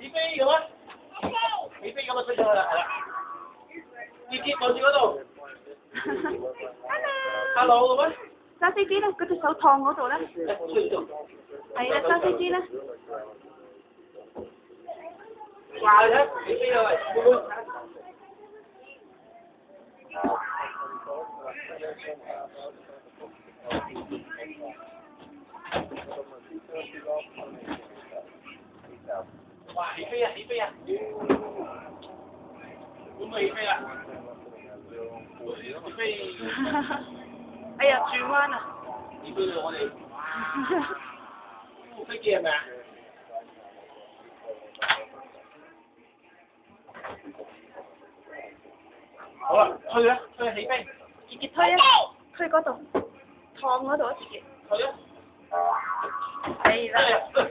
Ipi ka ba? Ipi ka ba sa gawala? Ipi, konti ka to. Hello. Hello ka ba? Sao xe kia đâu, cái tôi xấu thon của tôi lắm. Là sao cái kia đó. Wow đấy, Ipi rồi. Thank. 系啦，揸飞机啦，话你睇，起飞啊喂！会唔会哇！起飞啊！起飞啊！会唔会起飞啊？起飞！哎呀，转弯啊！起飞啦！我哋飞机系咪啊？好啦，推啦，推起飞，自己推啊，推嗰度，烫嗰度啊，自己，推啦，系啦。推啊！